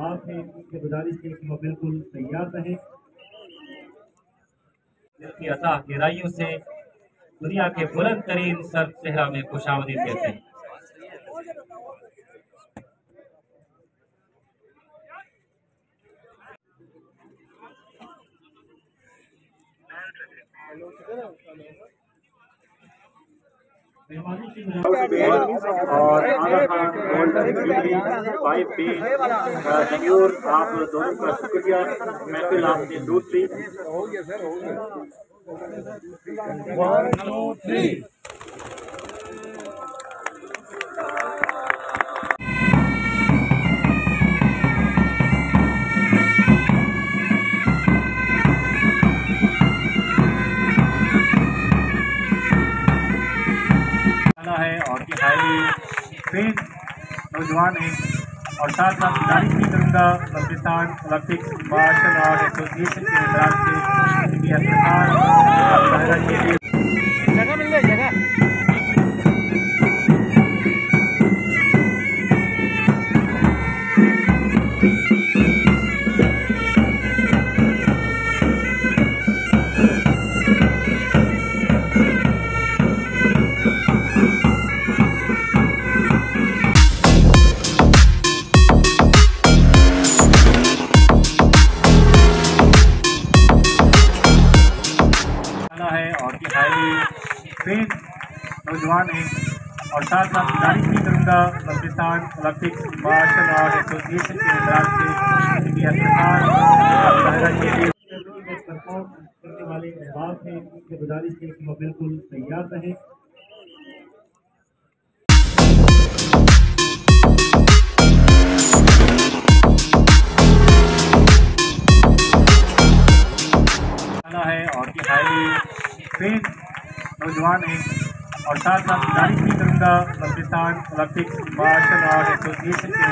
अहबाब हैं उनसे गुजारिश है कि वो बिल्कुल तैयार रहें। की अता गहराइयों से दुनिया के बुलंद तरीन सर सहरा में खुशामदी कहते हैं। मुलाकात और और जयूर आप दोनों का शुक्रिया। महफिल आपने दूध दी वाला है और ये हाईली ट्रेन नौजवान है। और साथ साथ गुजारिश भी करूँगा Pakistan Olympics martial art association के तरफ़ से वाला है और कि हाईली ट्रेन नौजवान है। और साथ साथ गुजारिश भी करूँगा Pakistan Olympics martial art association के तरफ़ से कि अस्पताल के लिए परफॉर्म करने वाले अहबाब हैं उनसे गुजारिश है कि वो बिल्कुल तैयार रहें। वाला है और कि हाईली ट्रेन नौजवान है। और साथ साथ गुजारिश भी करूँगा Pakistan Olympics martial art association के